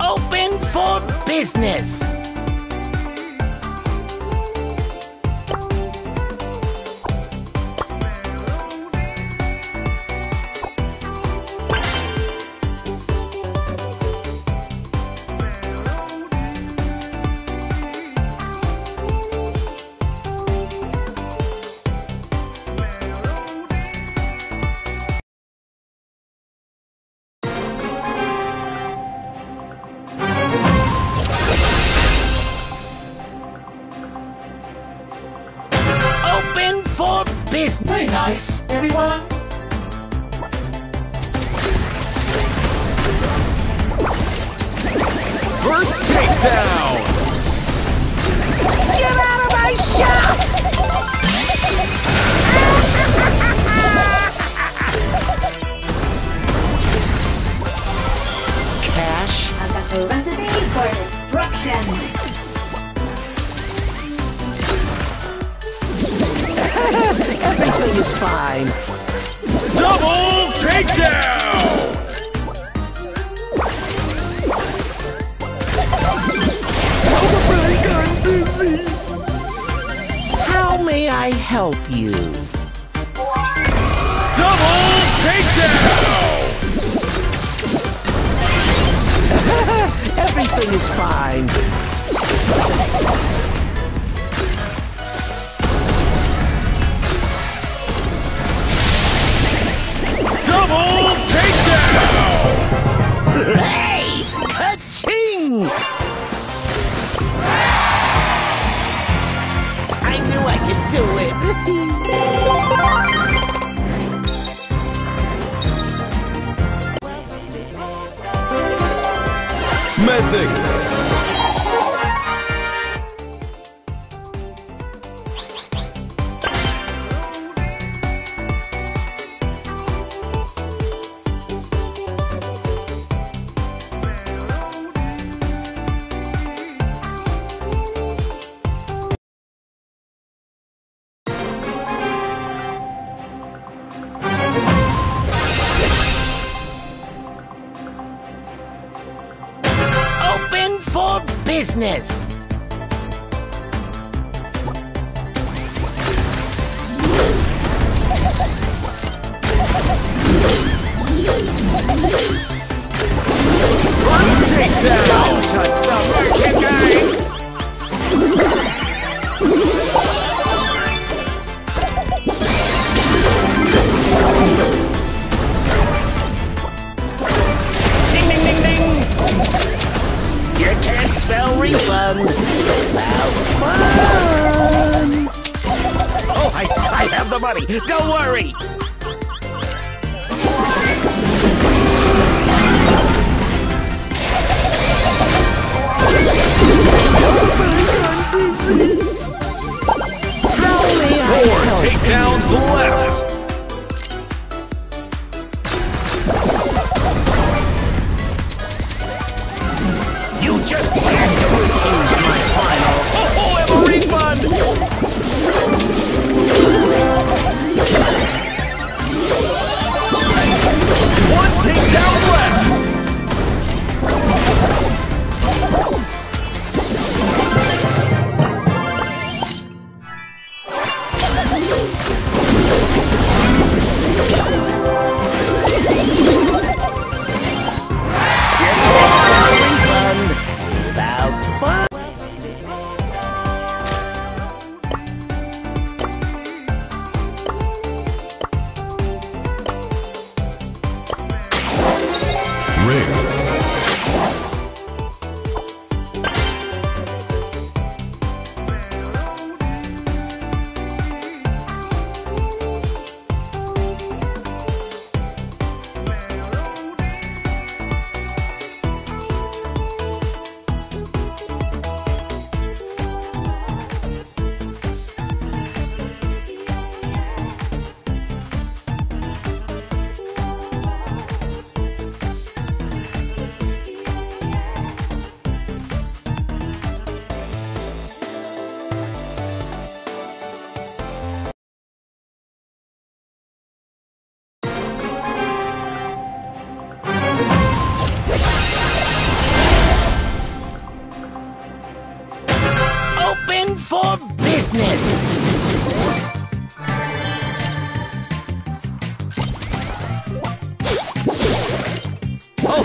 Open for business. Nice, everyone. First takedown! Get out of my shop! Cash. I've got the recipe for destruction. Is fine. Double takedown! How may I help you? Double takedown! Business. Refund fun. Oh, I, I have the money. Don't worry. How may I Four takedowns left! Just had to refuse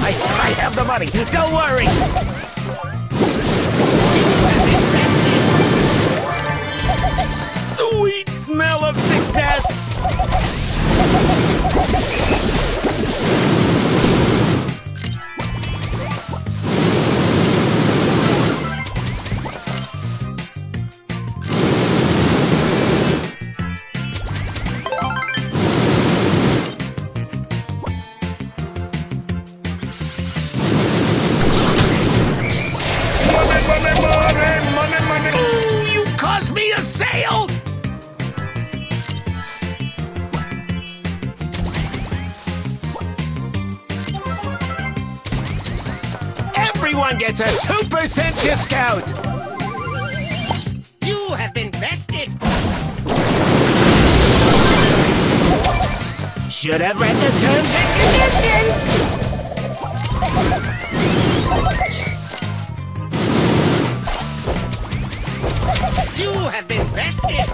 I, I have the money. Don't worry. Sweet smell of success. Everyone gets a 2% discount. You have been bested. Should have read the terms and conditions. You have been bested.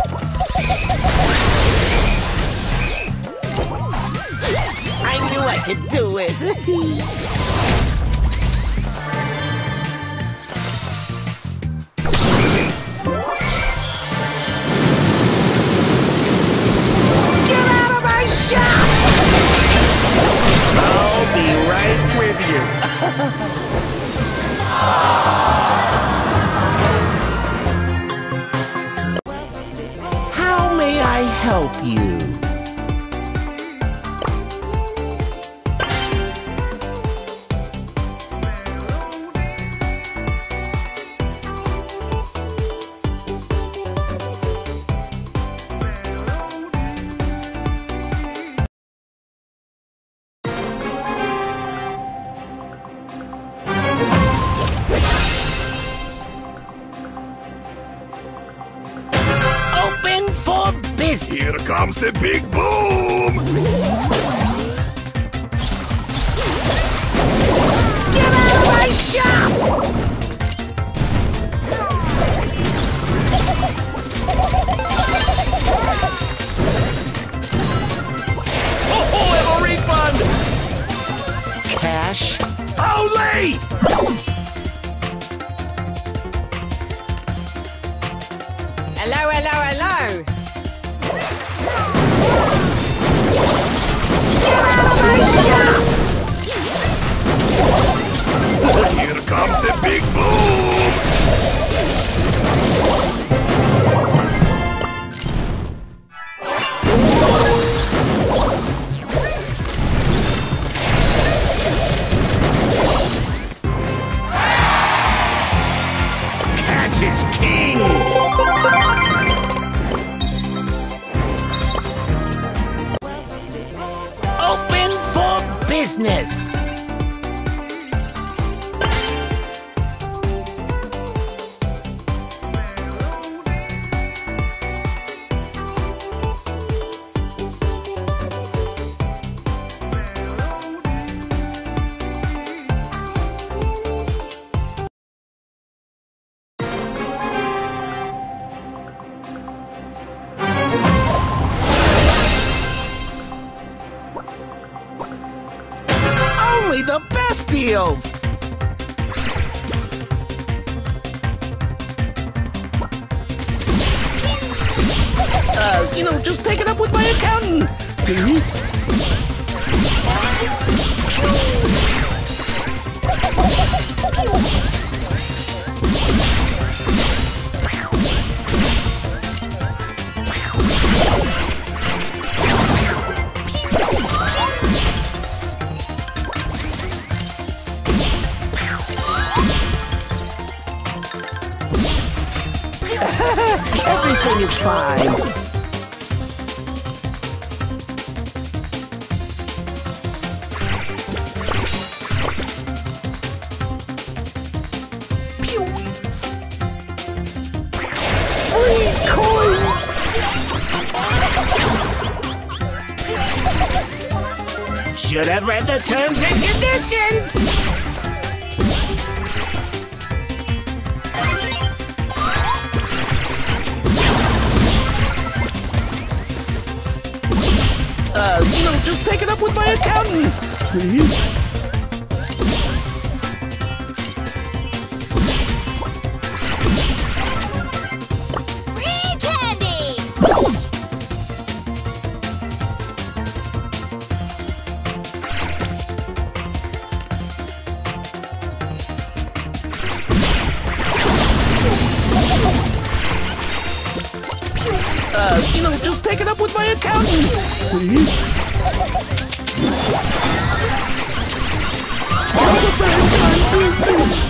I knew I could do it. Ha ha ha! Here comes the big boom. Comes the big deals! Uh, you know, just take it up with my accountant, please. Coins! Should have read the terms and conditions! Know, just take it up with my accountant. Please. You know, just take it up with my accountant. Please. Only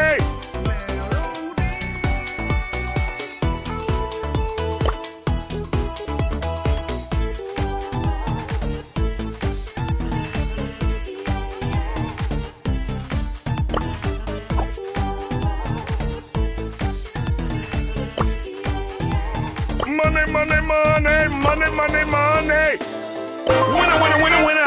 money, money, money, money, money. Winner, winner, winner, winner.